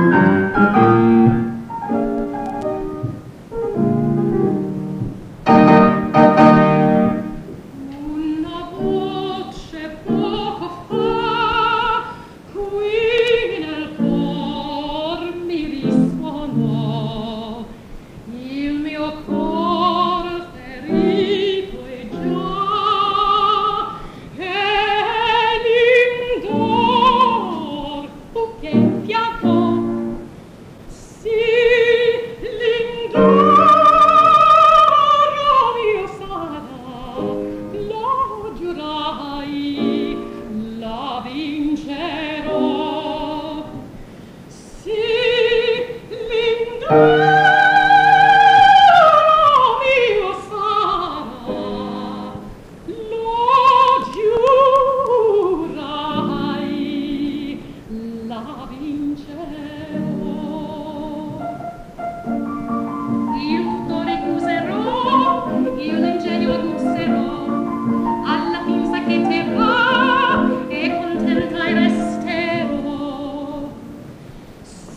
Música Thank you.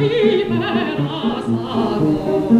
libera sago